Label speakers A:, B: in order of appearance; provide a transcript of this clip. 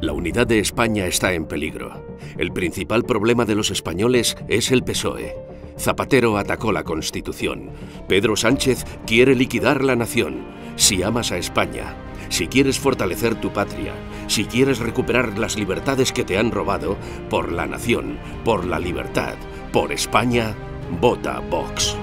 A: La unidad de España está en peligro. El principal problema de los españoles es el PSOE. Zapatero atacó la Constitución. Pedro Sánchez quiere liquidar la nación. Si amas a España, si quieres fortalecer tu patria, si quieres recuperar las libertades que te han robado, por la nación, por la libertad, por España, vota Vox.